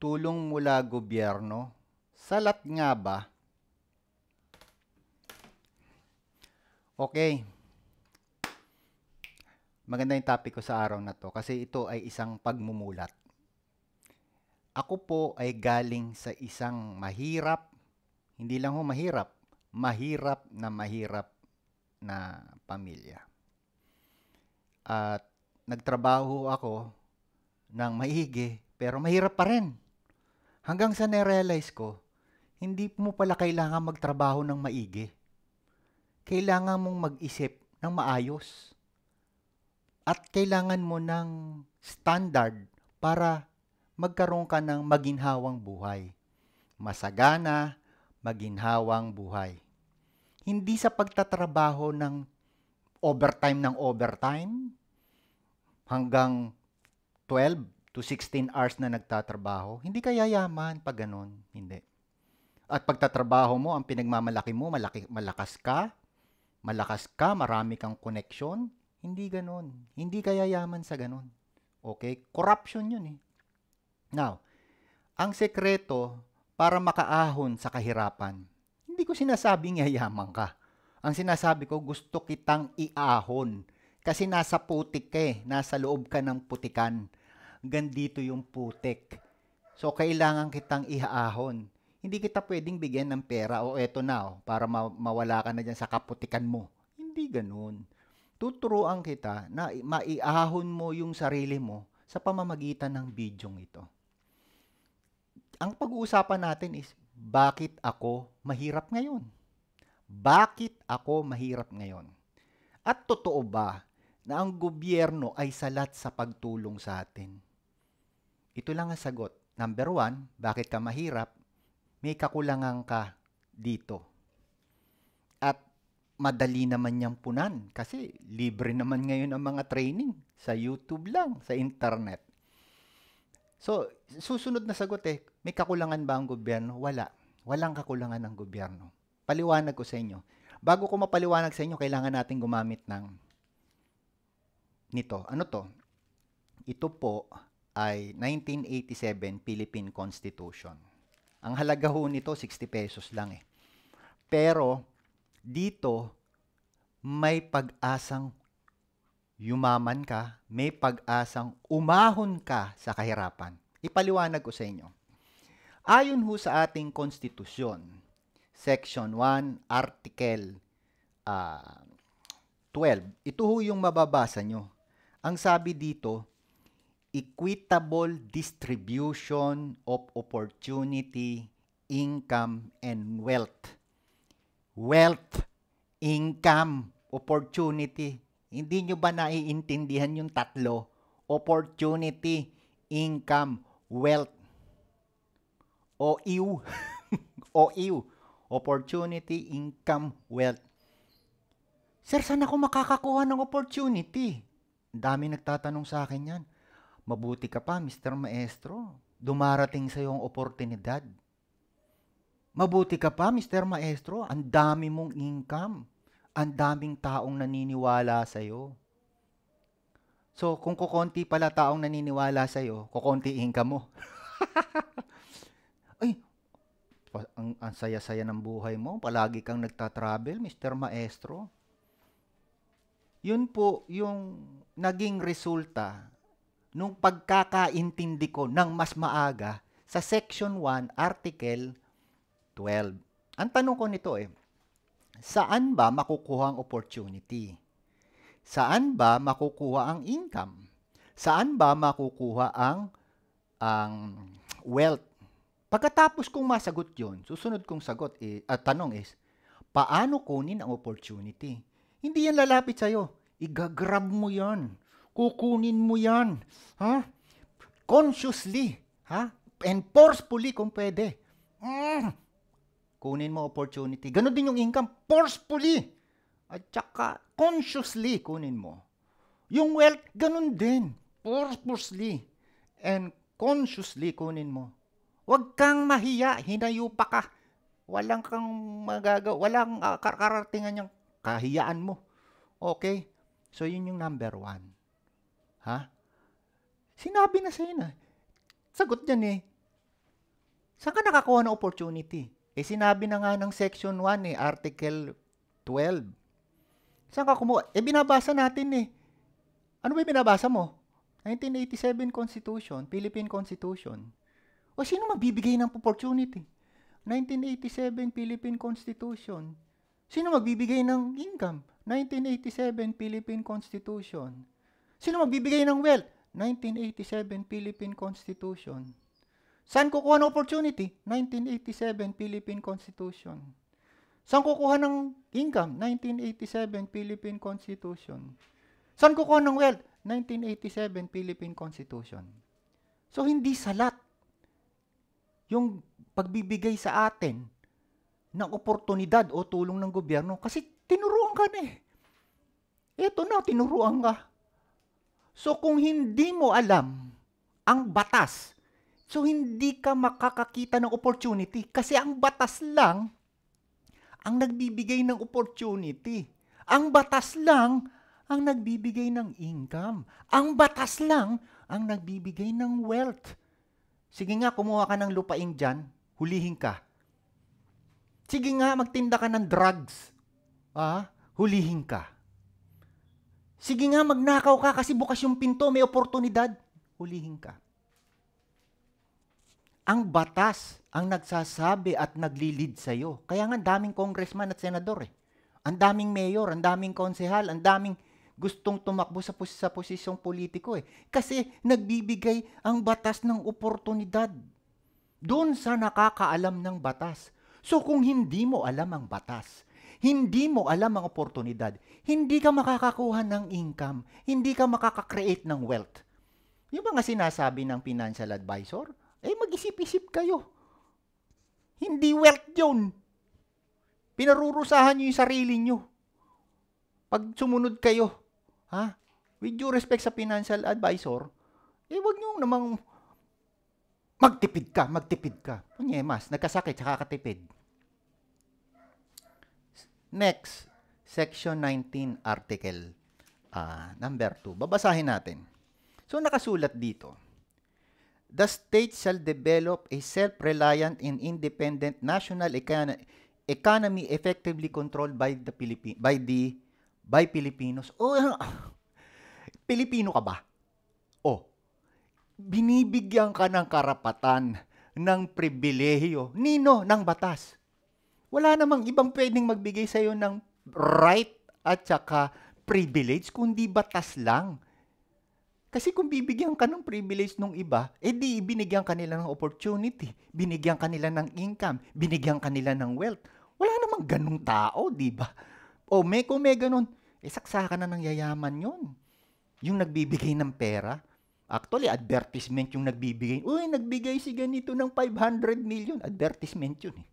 tulong mula gobyerno, salat nga ba? Okay. Maganda yung topic ko sa araw na to kasi ito ay isang pagmumulat. Ako po ay galing sa isang mahirap, hindi lang ho mahirap, mahirap na mahirap na pamilya. At nagtrabaho ako ng maigi, pero mahirap pa rin. Hanggang sa na-realize ko, hindi mo pala kailangan magtrabaho ng maigi. Kailangan mong mag-isip ng maayos. At kailangan mo ng standard para magkaroon ka ng maginhawang buhay. Masagana, maginhawang buhay. Hindi sa pagtatrabaho ng overtime ng overtime hanggang 12 to 16 hours na nagtatrabaho, hindi ka yayaman pag ganun. Hindi. At pagtatrabaho mo, ang pinagmamalaki mo, malaki, malakas ka, malakas ka, marami kang connection, hindi ganun. Hindi ka yayaman sa ganun. Okay? Corruption yun eh. Now, ang sekreto para makaahon sa kahirapan, hindi ko sinasabing yayaman ka. Ang sinasabi ko, gusto kitang iahon. Kasi nasa putik ka eh. Nasa loob ka ng putikan gandito yung putik. So, kailangan kitang ihaahon. Hindi kita pwedeng bigyan ng pera o eto na oh, para ma- mawala ka na dyan sa kaputikan mo. Hindi ganun. Tuturuan kita na maiahon mo yung sarili mo sa pamamagitan ng bidyong ito. Ang pag-uusapan natin is, bakit ako mahirap ngayon? Bakit ako mahirap ngayon? At totoo ba na ang gobyerno ay salat sa pagtulong sa atin? Ito lang ang sagot. Number one, bakit ka mahirap? May kakulangan ka dito. At madali naman niyang punan kasi libre naman ngayon ang mga training sa YouTube lang, sa internet. So, susunod na sagot eh, may kakulangan ba ang gobyerno? Wala. Walang kakulangan ng gobyerno. Paliwanag ko sa inyo. Bago ko mapaliwanag sa inyo, kailangan natin gumamit ng nito. Ano to? Ito po ay 1987 Philippine Constitution. Ang halaga ho nito 60 pesos lang eh. Pero dito may pag-asang yumaman ka, may pag-asang umahon ka sa kahirapan. Ipaliwanag ko sa inyo. Ayon ho sa ating konstitusyon, Section 1, Article uh, ah, 12, ito ho yung mababasa nyo. Ang sabi dito, equitable distribution of opportunity, income, and wealth. Wealth, income, opportunity. Hindi nyo ba naiintindihan yung tatlo? Opportunity, income, wealth. O iw. o iw. Opportunity, income, wealth. Sir, saan ako makakakuha ng opportunity? Ang dami nagtatanong sa akin yan. Mabuti ka pa, Mr. Maestro. Dumarating sa iyong oportunidad. Mabuti ka pa, Mr. Maestro. Ang dami mong income. Ang daming taong naniniwala sa iyo. So, kung kukonti pala taong naniniwala sa iyo, kukonti income mo. Ay, ang, ang saya-saya ng buhay mo. Palagi kang nagta-travel, Mr. Maestro. Yun po yung naging resulta nung pagkakaintindi ko ng mas maaga sa Section 1, Article 12. Ang tanong ko nito eh, saan ba makukuha ang opportunity? Saan ba makukuha ang income? Saan ba makukuha ang ang wealth? Pagkatapos kong masagot yon, susunod kong sagot eh, at tanong is, paano kunin ang opportunity? Hindi yan lalapit sa'yo. Igagrab mo yan kukunin mo yan. Ha? Consciously. Ha? And forcefully kung pwede. Mm. Kunin mo opportunity. Ganon din yung income. Forcefully. At saka consciously kunin mo. Yung wealth, ganon din. Purposely. And consciously kunin mo. Huwag kang mahiya. Hinayo pa ka. Walang kang magagawa. Walang uh, karatingan yung kahiyaan mo. Okay? So, yun yung number one. Ha? Sinabi na sa'yo na. Sagot niyan eh. Saan ka nakakuha ng opportunity? Eh sinabi na nga ng Section 1 eh, Article 12. Saan ka kumuha? Eh binabasa natin eh. Ano ba binabasa mo? 1987 Constitution, Philippine Constitution. O sino magbibigay ng opportunity? 1987 Philippine Constitution. Sino magbibigay ng income? 1987 Philippine Constitution. Sino magbibigay ng wealth? 1987 Philippine Constitution. Saan kukuha ng opportunity? 1987 Philippine Constitution. Saan kukuha ng income? 1987 Philippine Constitution. Saan kukuha ng wealth? 1987 Philippine Constitution. So, hindi salat yung pagbibigay sa atin ng oportunidad o tulong ng gobyerno kasi tinuruan ka na eh. Ito na, tinuruan ka. So, kung hindi mo alam ang batas So, hindi ka makakakita ng opportunity kasi ang batas lang ang nagbibigay ng opportunity. Ang batas lang ang nagbibigay ng income. Ang batas lang ang nagbibigay ng wealth. Sige nga, kumuha ka ng lupain dyan, hulihin ka. Sige nga, magtinda ka ng drugs. Ah, hulihin ka. Sige nga, magnakaw ka kasi bukas yung pinto, may oportunidad. Hulihin ka. Ang batas ang nagsasabi at naglilid sa iyo. Kaya nga daming congressman at senador eh. Ang daming mayor, ang daming konsehal, ang daming gustong tumakbo sa, pos- sa posisyong politiko eh. Kasi nagbibigay ang batas ng oportunidad doon sa nakakaalam ng batas. So kung hindi mo alam ang batas, hindi mo alam ang oportunidad, hindi ka makakakuha ng income, hindi ka makakakreate ng wealth. Yung mga sinasabi ng financial advisor, eh mag-isip-isip kayo. Hindi wealth yun. Pinarurusahan nyo yung sarili nyo. Pag sumunod kayo, ha? With due respect sa financial advisor, eh wag nyo namang magtipid ka, magtipid ka. Punyemas, nagkasakit, saka katipid. Next, Section 19, Article uh, number 2. Babasahin natin. So, nakasulat dito the state shall develop a self-reliant and independent national econ- economy effectively controlled by the Philippi- by the by Filipinos. Oh, Pilipino ka ba? Oh, binibigyan ka ng karapatan ng pribilehiyo nino ng batas. Wala namang ibang pwedeng magbigay sa iyo ng right at saka privilege kundi batas lang kasi kung bibigyan ka ng privilege ng iba, edi binigyan kanila ng opportunity, binigyan kanila ng income, binigyan kanila ng wealth. Wala namang ganung tao, di ba? O may kung may ganun, eh saksakan na ng yayaman yon. Yung nagbibigay ng pera. Actually, advertisement yung nagbibigay. Uy, nagbigay si ganito ng 500 million. Advertisement yun eh.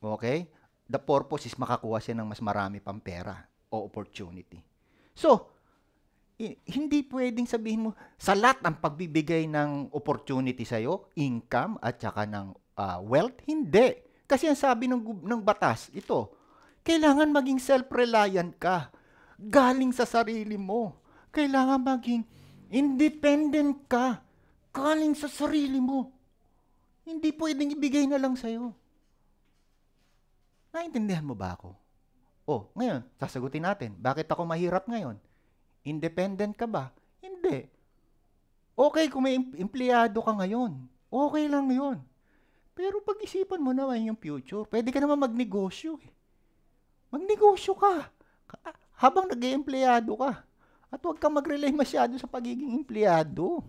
Okay? The purpose is makakuha siya ng mas marami pang pera o opportunity. So, hindi pwedeng sabihin mo, salat ang pagbibigay ng opportunity sa'yo, income at saka ng uh, wealth. Hindi. Kasi ang sabi ng, ng batas, ito, kailangan maging self-reliant ka. Galing sa sarili mo. Kailangan maging independent ka. Galing sa sarili mo. Hindi pwedeng ibigay na lang sa'yo. Naintindihan mo ba ako? Oh, ngayon, sasagutin natin. Bakit ako mahirap ngayon? Independent ka ba? Hindi. Okay kung may empleyado ka ngayon. Okay lang yun. Pero pag-isipan mo naman yung future. Pwede ka naman magnegosyo. Eh. Magnegosyo ka. Habang nag empleyado ka. At huwag kang mag-rely masyado sa pagiging empleyado.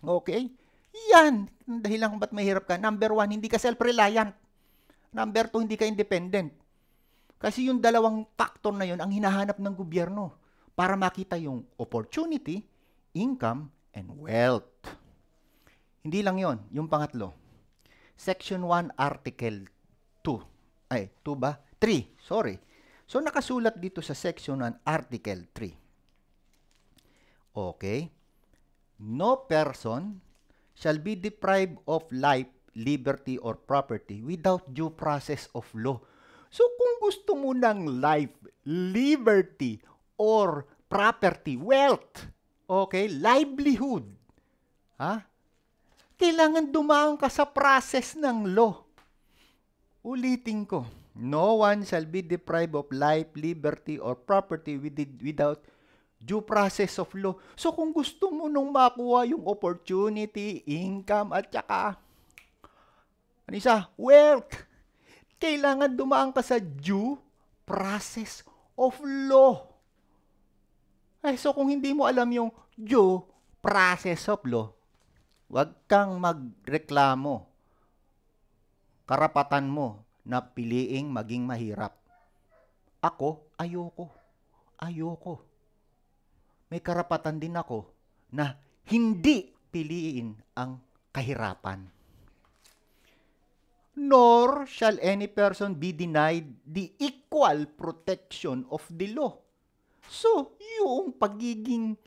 Okay? Yan. Dahil lang ba't mahirap ka. Number one, hindi ka self-reliant. Number two, hindi ka independent. Kasi yung dalawang factor na yun ang hinahanap ng gobyerno para makita yung opportunity, income, and wealth. Hindi lang yon, yung pangatlo. Section 1, Article 2. Ay, 2 ba? 3, sorry. So, nakasulat dito sa Section 1, Article 3. Okay. No person shall be deprived of life, liberty, or property without due process of law. So, kung gusto mo ng life, liberty, or property, wealth, okay, livelihood, ha? kailangan dumaan ka sa process ng law. Ulitin ko, no one shall be deprived of life, liberty, or property without due process of law. So kung gusto mo nung makuha yung opportunity, income, at saka, ano isa, wealth, kailangan dumaan ka sa due process of law. Ay, so kung hindi mo alam yung due process of law, huwag kang magreklamo. Karapatan mo na piliing maging mahirap. Ako, ayoko. Ayoko. May karapatan din ako na hindi piliin ang kahirapan. Nor shall any person be denied the equal protection of the law. So, yung pagiging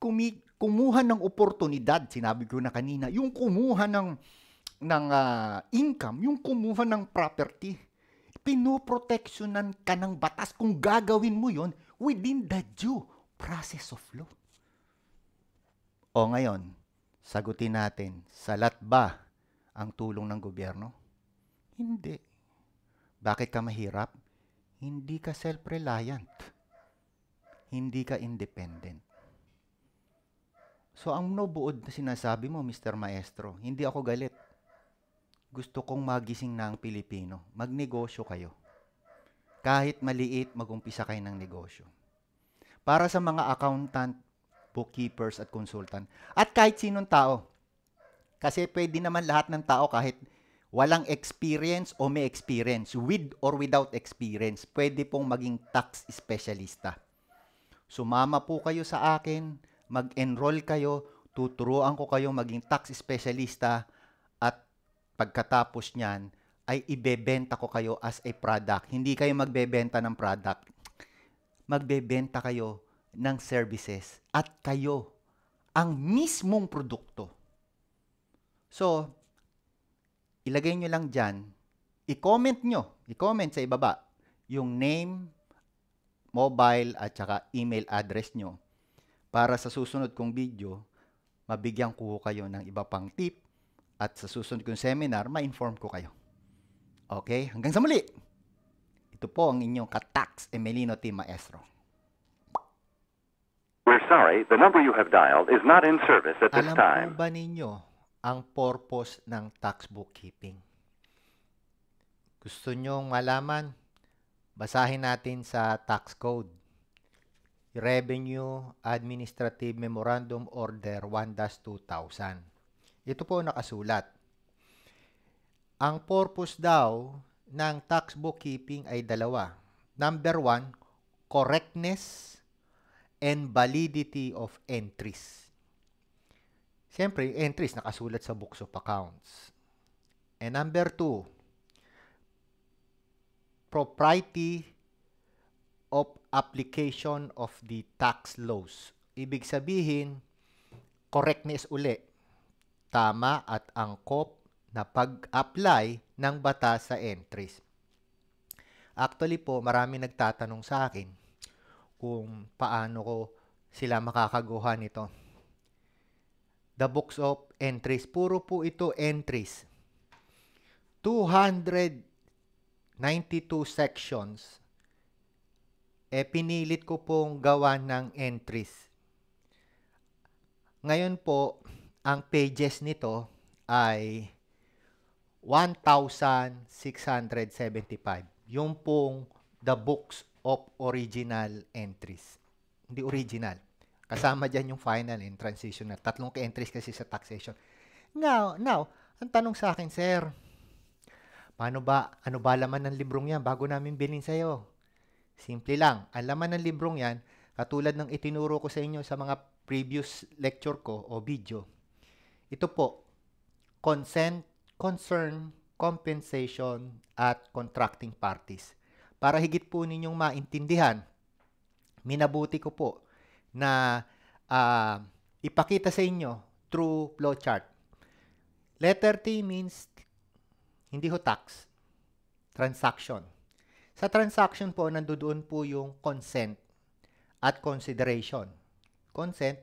kumi- kumuha ng oportunidad, sinabi ko na kanina, yung kumuha ng ng uh, income, yung kumuha ng property, pinoproteksyonan ka ng batas kung gagawin mo yon within the due process of law. O ngayon, sagutin natin, salat ba ang tulong ng gobyerno? Hindi. Bakit ka mahirap? Hindi ka self-reliant. Hindi ka independent. So ang nobuod na sinasabi mo, Mr. Maestro, hindi ako galit gusto kong magising na ang Pilipino. Magnegosyo kayo. Kahit maliit, magumpisa kayo ng negosyo. Para sa mga accountant, bookkeepers at consultant. At kahit sinong tao. Kasi pwede naman lahat ng tao kahit walang experience o may experience, with or without experience, pwede pong maging tax specialista. Sumama po kayo sa akin, mag-enroll kayo, tuturuan ko kayo maging tax specialista at pagkatapos niyan ay ibebenta ko kayo as a product. Hindi kayo magbebenta ng product. Magbebenta kayo ng services at kayo ang mismong produkto. So, ilagay nyo lang dyan, i-comment nyo, i-comment sa ibaba, yung name, mobile, at saka email address nyo para sa susunod kong video, mabigyan ko kayo ng iba pang tip at sa susunod kong seminar, ma-inform ko kayo. Okay? Hanggang sa muli! Ito po ang inyong katax Emelino T. Maestro. We're sorry, the number you have dialed is not in service at this Alam time. po ba ninyo ang purpose ng tax bookkeeping? Gusto nyong malaman? Basahin natin sa tax code. Revenue Administrative Memorandum Order 1-2000. Ito po nakasulat. Ang purpose daw ng tax bookkeeping ay dalawa. Number one, correctness and validity of entries. Siyempre, entries nakasulat sa books of accounts. And number two, propriety of application of the tax laws. Ibig sabihin, correctness uli tama at angkop na pag-apply ng batas sa entries. Actually po, marami nagtatanong sa akin kung paano ko sila makakaguha nito. The books of entries, puro po ito entries. 292 sections. Eh, pinilit ko pong gawa ng entries. Ngayon po, ang pages nito ay 1,675. Yung pong the books of original entries. Hindi original. Kasama dyan yung final and transitional. Tatlong entries kasi sa taxation. Now, now, ang tanong sa akin, sir, paano ba, ano ba laman ng librong yan bago namin bilhin sa'yo? Simple lang. Ang laman ng librong yan, katulad ng itinuro ko sa inyo sa mga previous lecture ko o video, ito po, consent, concern, compensation, at contracting parties. Para higit po ninyong maintindihan, minabuti ko po na uh, ipakita sa inyo through flowchart. Letter T means hindi ho tax, transaction. Sa transaction po, nandoon po yung consent at consideration. Consent,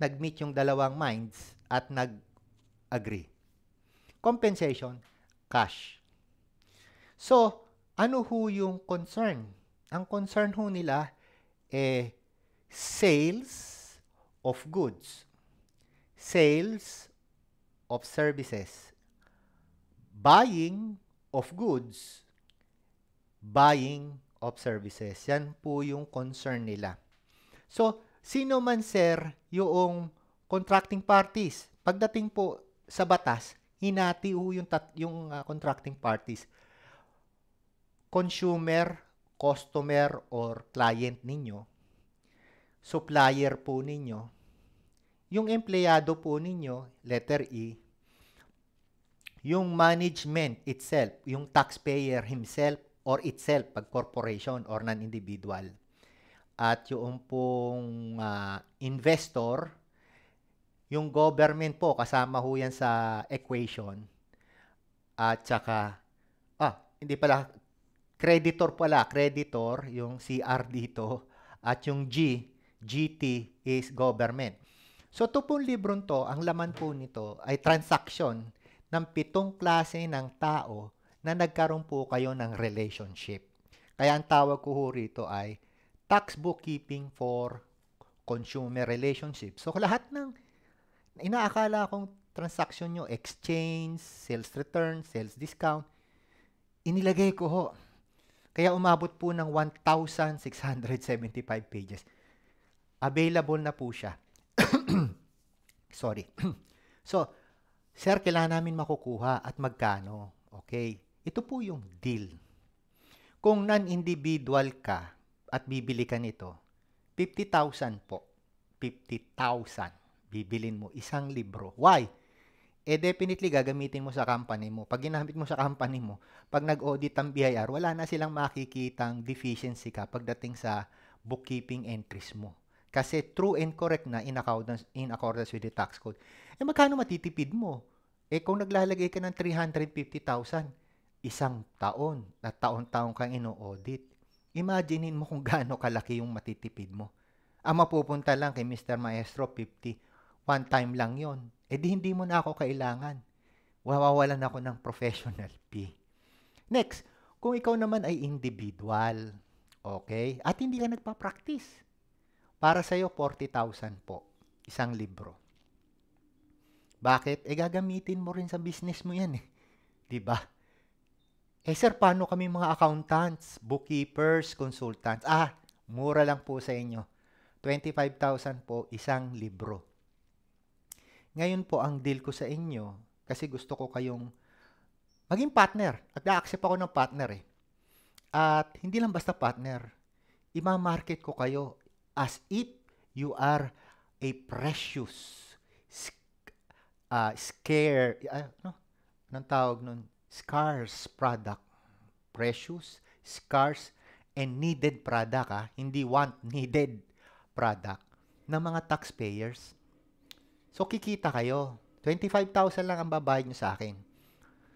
nag-meet yung dalawang minds at nag agree. Compensation, cash. So, ano ho yung concern? Ang concern ho nila, eh, sales of goods, sales of services, buying of goods, buying of services. Yan po yung concern nila. So, sino man sir yung contracting parties? Pagdating po sa batas, hinati po yung, tat, yung uh, contracting parties. Consumer, customer, or client ninyo supplier po ninyo, yung empleyado po ninyo, letter E, yung management itself, yung taxpayer himself or itself, pag corporation or non-individual. At yung pong uh, investor, yung government po, kasama ho yan sa equation. At saka, ah, hindi pala, creditor pala, creditor, yung CR dito, at yung G, GT is government. So, ito pong librong to, ang laman po nito ay transaction ng pitong klase ng tao na nagkaroon po kayo ng relationship. Kaya ang tawag ko ho rito ay tax bookkeeping for consumer relationship. So, lahat ng inaakala kong transaction nyo, exchange, sales return, sales discount, inilagay ko ho. Kaya umabot po ng 1,675 pages available na po siya. Sorry. so, sir, kailangan namin makukuha at magkano. Okay. Ito po yung deal. Kung non-individual ka at bibili ka nito, 50,000 po. 50,000. Bibilin mo isang libro. Why? Eh definitely gagamitin mo sa company mo. Pag ginamit mo sa company mo, pag nag-audit ang BIR, wala na silang makikitang deficiency ka pagdating sa bookkeeping entries mo. Kasi true and correct na in accordance, in accordance with the tax code. Eh magkano matitipid mo? Eh kung naglalagay ka ng 350,000, isang taon, na taon-taon kang ino-audit. Imaginein mo kung gaano kalaki yung matitipid mo. Ang mapupunta lang kay Mr. Maestro, 50. One time lang yon. Eh di hindi mo na ako kailangan. Wawawalan ako ng professional fee. Next, kung ikaw naman ay individual, okay, at hindi ka nagpa-practice, para sa iyo 40,000 po, isang libro. Bakit? Eh gagamitin mo rin sa business mo 'yan eh. ba? Eh sir, paano kami mga accountants, bookkeepers, consultants? Ah, mura lang po sa inyo. 25,000 po isang libro. Ngayon po ang deal ko sa inyo kasi gusto ko kayong maging partner. At na-accept ako ng partner eh. At hindi lang basta partner. Ima-market ko kayo as if you are a precious, uh, scare, uh, no? Anong tawag nun? Scarce product. Precious, scarce, and needed product, ha? Hindi want, needed product ng mga taxpayers. So, kikita kayo. 25,000 lang ang babayad nyo sa akin.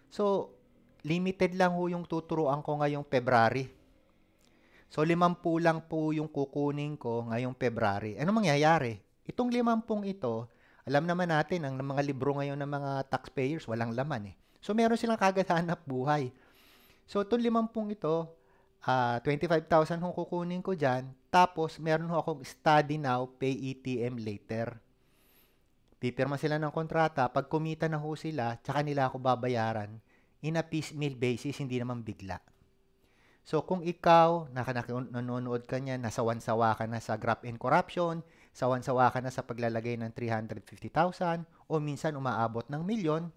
So, limited lang ho yung tuturuan ko ngayong February. So, limampu lang po yung kukunin ko ngayong February. Ano mangyayari? Itong limampung ito, alam naman natin, ang mga libro ngayon ng mga taxpayers, walang laman eh. So, meron silang kagad hanap buhay. So, itong limampung ito, uh, 25,000 kung kukunin ko dyan. Tapos, meron ho akong study now, pay ETM later. Pipirma sila ng kontrata. Pag kumita na ho sila, tsaka nila ako babayaran in a piecemeal basis, hindi naman bigla. So kung ikaw, nanonood ka niya, nasawan-sawa ka na sa graft and corruption, sawan-sawa ka na sa paglalagay ng 350,000 o minsan umaabot ng milyon,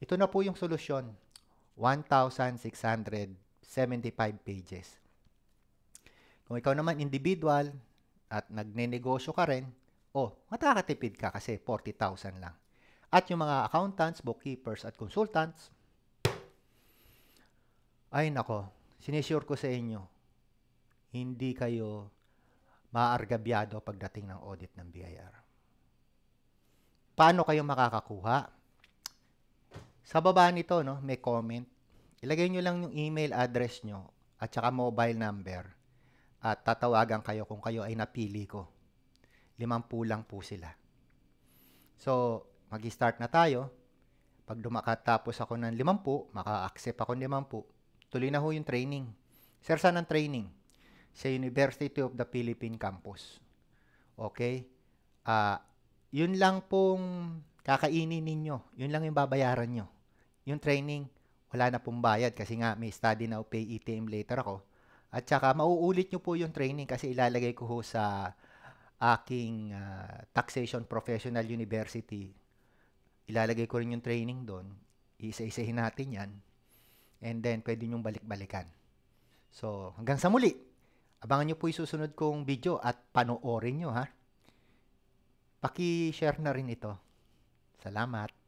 ito na po yung solusyon. 1,675 pages. Kung ikaw naman individual at nagnenegosyo ka rin, oh, matakatipid ka kasi 40,000 lang. At yung mga accountants, bookkeepers at consultants, ay nako, sinisure ko sa inyo, hindi kayo maargabyado pagdating ng audit ng BIR. Paano kayo makakakuha? Sa baba nito, no, may comment. Ilagay nyo lang yung email address nyo at saka mobile number at tatawagan kayo kung kayo ay napili ko. Limampu lang po sila. So, mag-start na tayo. Pag dumakatapos ako ng 50, maka-accept ako ng 50, tuloy na ho yung training. Sir, saan ang training? Sa University of the Philippine Campus. Okay? Ah, yun lang pong kakainin ninyo. Yun lang yung babayaran nyo. Yung training, wala na pong bayad kasi nga may study now pay ETM later ako. At saka mauulit nyo po yung training kasi ilalagay ko ho sa aking ah, Taxation Professional University. Ilalagay ko rin yung training doon. Isa-isahin natin yan. And then, pwede nyong balik-balikan. So, hanggang sa muli. Abangan nyo po yung susunod kong video at panoorin nyo ha. Paki-share na rin ito. Salamat.